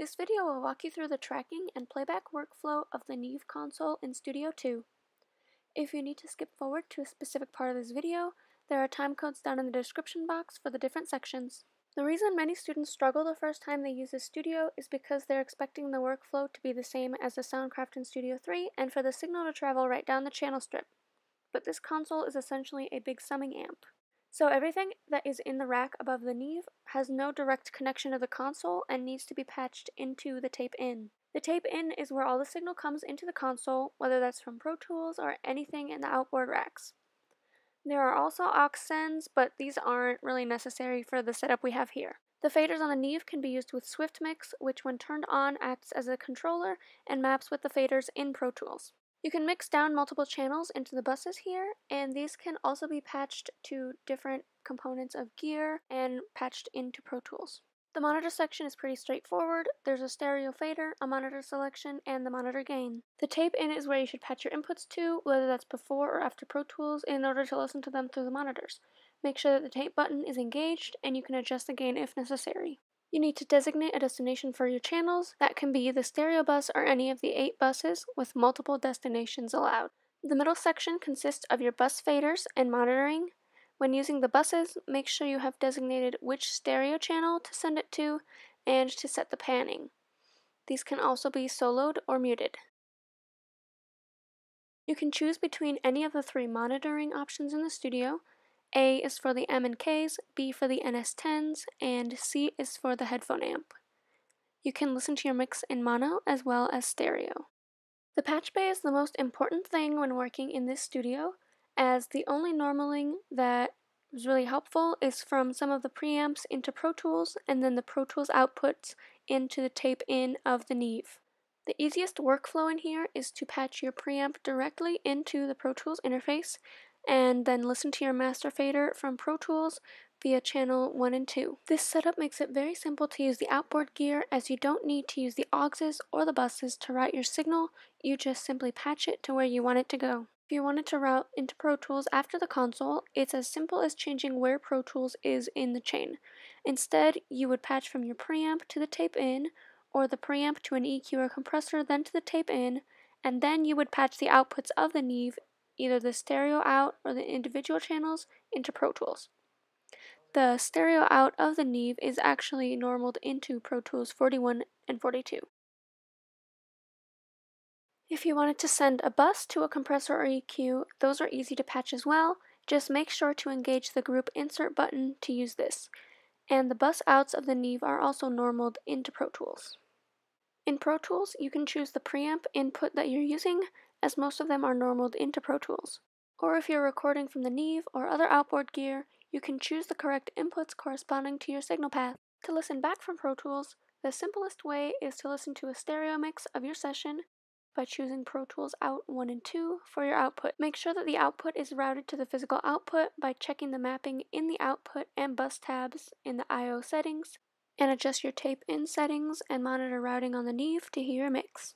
This video will walk you through the tracking and playback workflow of the Neve console in Studio 2. If you need to skip forward to a specific part of this video, there are timecodes down in the description box for the different sections. The reason many students struggle the first time they use this studio is because they're expecting the workflow to be the same as the Soundcraft in Studio 3 and for the signal to travel right down the channel strip. But this console is essentially a big summing amp. So everything that is in the rack above the Neve has no direct connection to the console and needs to be patched into the tape in. The tape in is where all the signal comes into the console, whether that's from Pro Tools or anything in the outboard racks. There are also aux sends, but these aren't really necessary for the setup we have here. The faders on the Neve can be used with SwiftMix, which when turned on acts as a controller and maps with the faders in Pro Tools. You can mix down multiple channels into the buses here, and these can also be patched to different components of gear and patched into Pro Tools. The monitor section is pretty straightforward. There's a stereo fader, a monitor selection, and the monitor gain. The tape in is where you should patch your inputs to, whether that's before or after Pro Tools, in order to listen to them through the monitors. Make sure that the tape button is engaged, and you can adjust the gain if necessary. You need to designate a destination for your channels. That can be the stereo bus or any of the eight buses with multiple destinations allowed. The middle section consists of your bus faders and monitoring. When using the buses, make sure you have designated which stereo channel to send it to and to set the panning. These can also be soloed or muted. You can choose between any of the three monitoring options in the studio, a is for the M and Ks, B for the NS10s, and C is for the headphone amp. You can listen to your mix in mono as well as stereo. The patch bay is the most important thing when working in this studio, as the only normaling that is really helpful is from some of the preamps into Pro Tools and then the Pro Tools outputs into the tape in of the Neve. The easiest workflow in here is to patch your preamp directly into the Pro Tools interface and then listen to your master fader from Pro Tools via channel 1 and 2. This setup makes it very simple to use the outboard gear as you don't need to use the auxes or the buses to route your signal, you just simply patch it to where you want it to go. If you wanted to route into Pro Tools after the console, it's as simple as changing where Pro Tools is in the chain. Instead, you would patch from your preamp to the tape in, or the preamp to an EQ or compressor, then to the tape in, and then you would patch the outputs of the Neve either the stereo out or the individual channels into Pro Tools. The stereo out of the Neve is actually normaled into Pro Tools 41 and 42. If you wanted to send a bus to a compressor or EQ, those are easy to patch as well. Just make sure to engage the group insert button to use this. And the bus outs of the Neve are also normaled into Pro Tools. In Pro Tools, you can choose the preamp input that you're using, as most of them are normaled into Pro Tools. Or if you're recording from the Neve or other outboard gear, you can choose the correct inputs corresponding to your signal path. To listen back from Pro Tools, the simplest way is to listen to a stereo mix of your session by choosing Pro Tools Out 1 and 2 for your output. Make sure that the output is routed to the physical output by checking the mapping in the output and bus tabs in the I.O. settings, and adjust your tape in settings and monitor routing on the Neve to hear your mix.